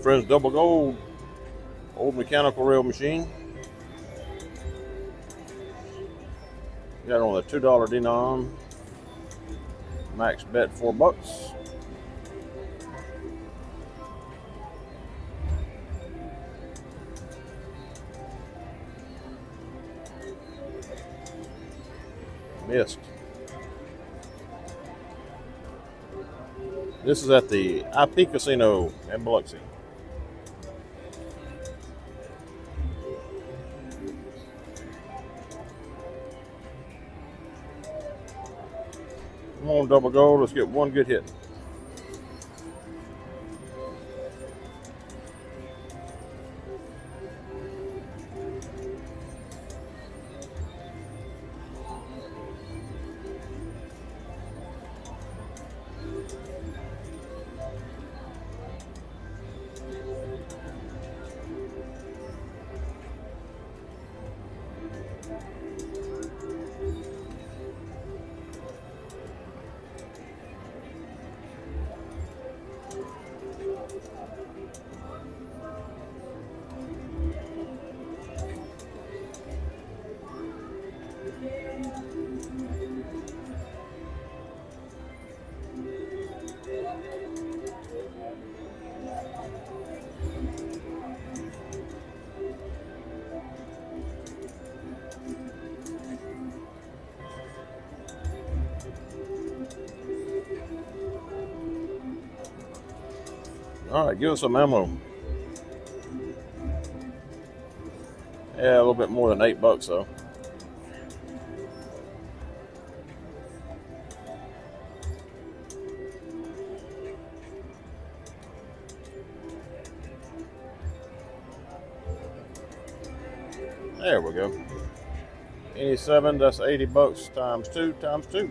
Friends, double gold. Old mechanical reel machine. Got on the two dollar denom. Max bet four bucks. Missed. This is at the IP Casino in Biloxi. Double gold. Let's get one good hit. All right, give us some ammo. Yeah, a little bit more than eight bucks though. There we go. 87, that's 80 bucks times two times two.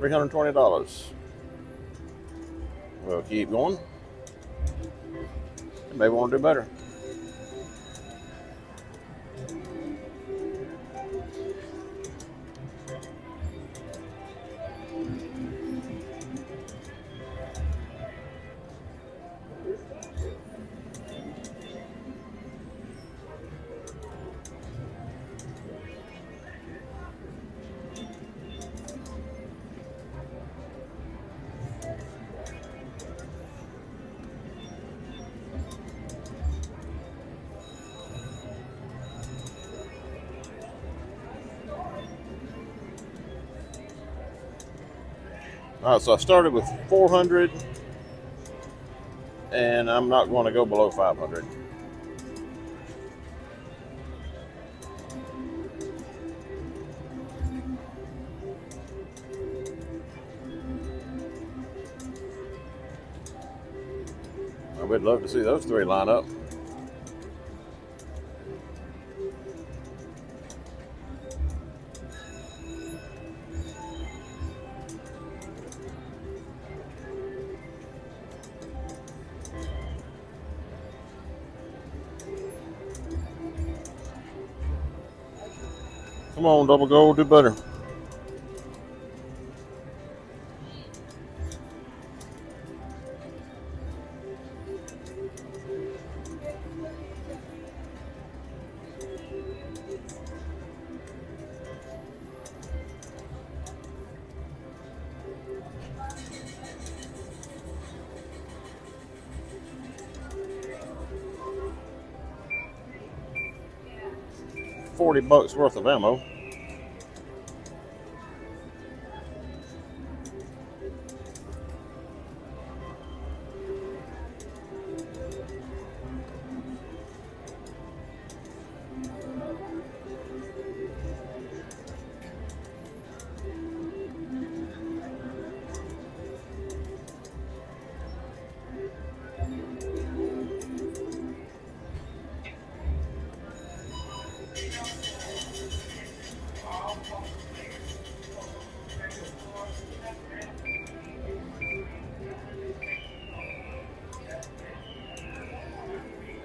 $320. We'll keep going. Maybe want to do better. All right, so I started with 400, and I'm not going to go below 500. I would love to see those three line up. Come on, double gold, do better. Forty bucks worth of ammo.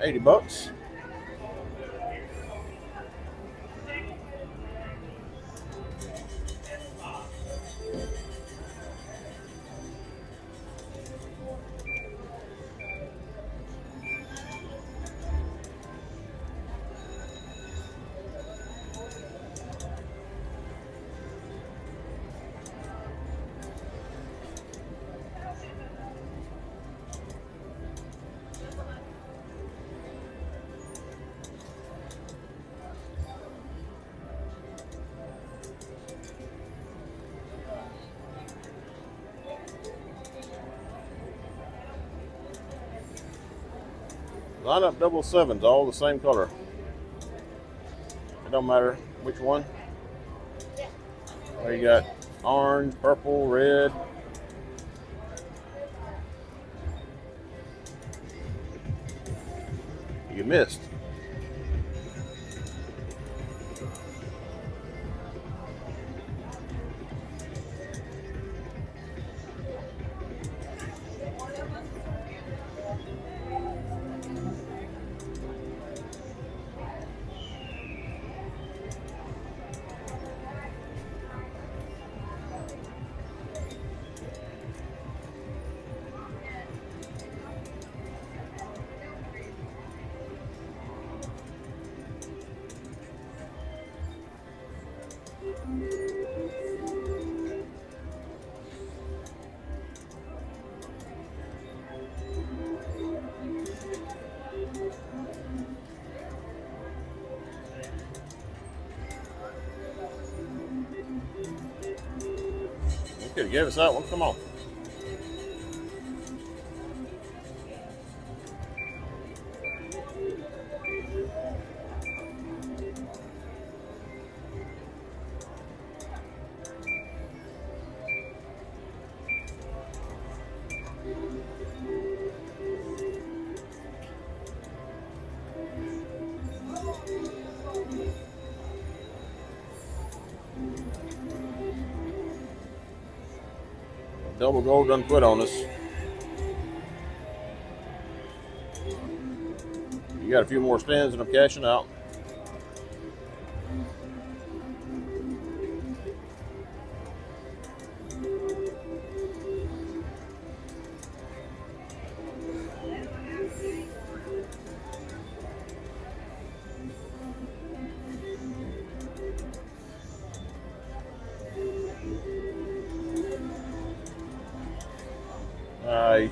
Eighty bucks. Line up double sevens, all the same color. It don't matter which one. There you got orange, purple, red. You missed. Have gave us that one. Come on. Double gold done quit on us. You got a few more spins and I'm cashing out.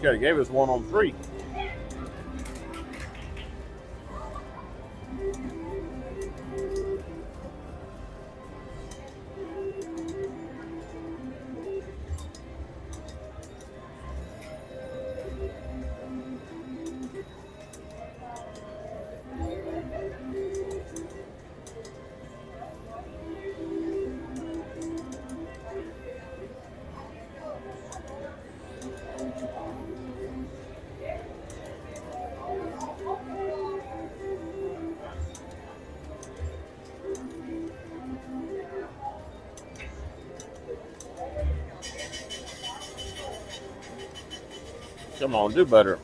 Could gave us one on three. Come on, do better.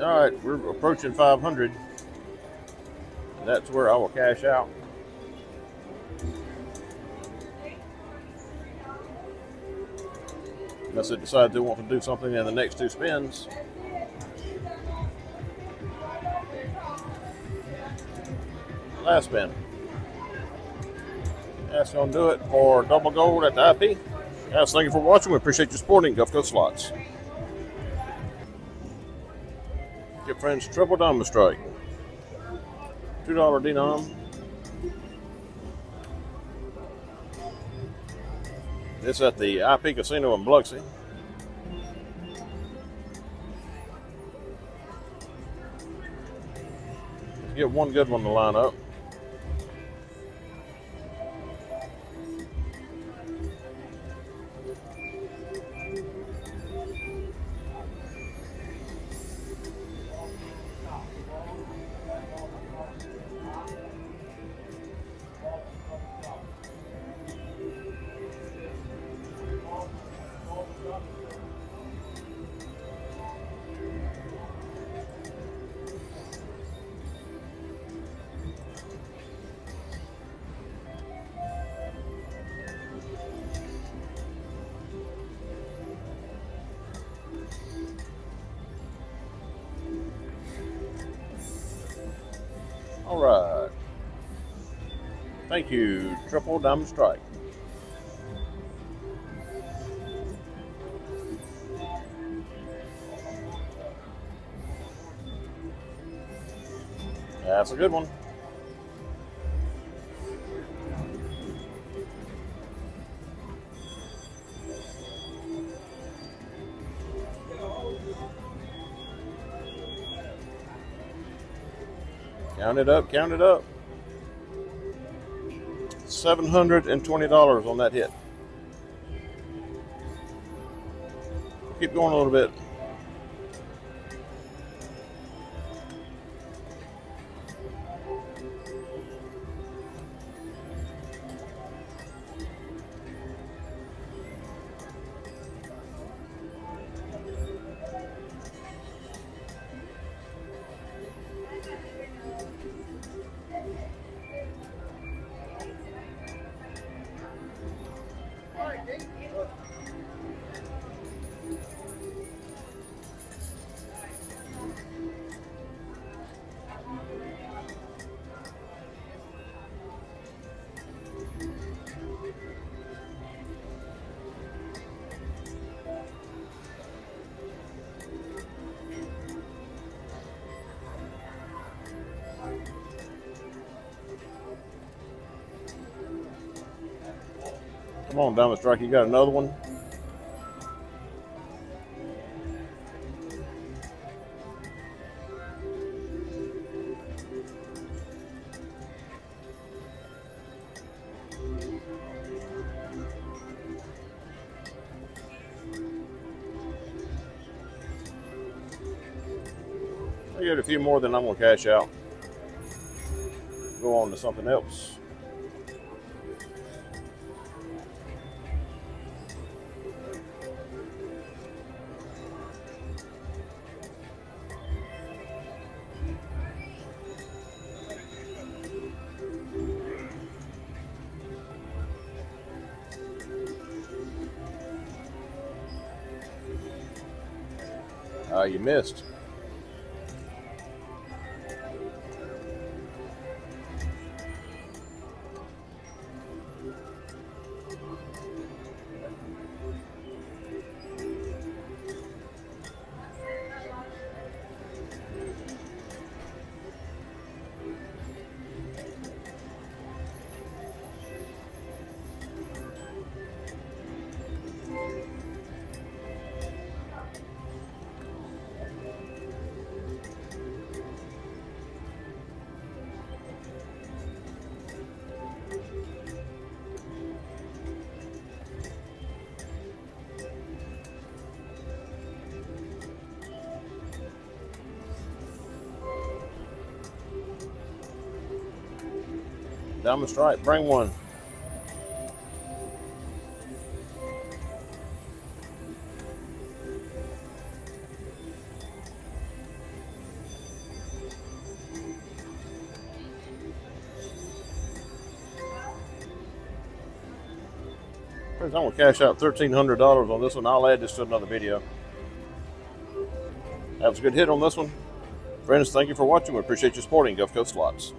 All right, we're approaching 500. That's where I will cash out. Unless they decide they want to do something in the next two spins. Last spin. That's going to do it for double gold at the IP. Guys, thank you for watching. We appreciate your supporting Gulf Coast Slots. Get friends triple diamond strike. Two dollar denom. This at the IP Casino in Biloxi. Get one good one to line up. All right. Thank you, Triple Diamond Strike. That's a good one. Count it up, count it up. $720 on that hit. Keep going a little bit. Come on, Diamond Strike, you got another one? I get a few more than I'm going to cash out. Go on to something else. Uh, you missed. Diamond Strike, bring one. I'm to cash out $1,300 on this one. I'll add this to another video. That was a good hit on this one. Friends, thank you for watching. We appreciate you supporting Gulf Coast Slots.